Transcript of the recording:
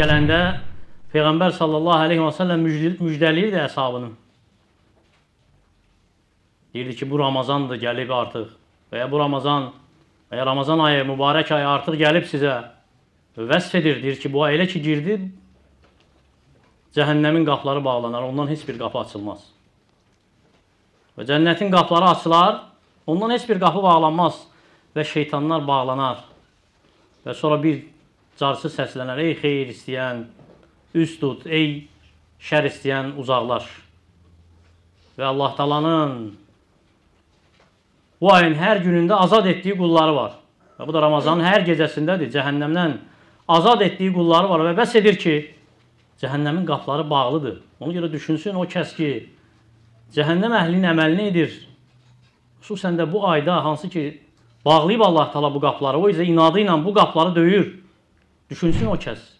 gələndə Peyğəmbər sallallahu aleyhi və səlləm müjdə- müjdəliyirdi əshabını. Deyirdi ki, bu Ramazandır, gəlib artıq. Və ya bu Ramazan, və ya Ramazan ayı, mübarək ayı artıq gəlib sizə. Vəsf edir, deyir ki, bu ay elə ki girdi, cəhənnəmin qapıları bağlanar, ondan heç bir qapı açılmaz. Və cənnətin qapıları açılar, ondan heç bir qapı bağlanmaz və şeytanlar bağlanar. Və sonra bir carçı səslənər, ey xeyir istəyən, üst tut, ey şər istəyən uzaqlaş. Və Allah talanın bu ayın hər günündə azad etdiyi qulları var. Və bu da Ramazanın hər gecəsindədir. Cəhənnəmdən azad etdiyi qulları var və bəs edir ki, cəhənnəmin qapıları bağlıdır. Ona görə düşünsün o kəs ki, cəhənnəm əhlinin əməlini edir. Xüsusən də bu ayda hansı ki, bağlayıb Allah Taala bu qapıları, o isə inadı ilə bu qapıları döyür. Düşünsün o kəs.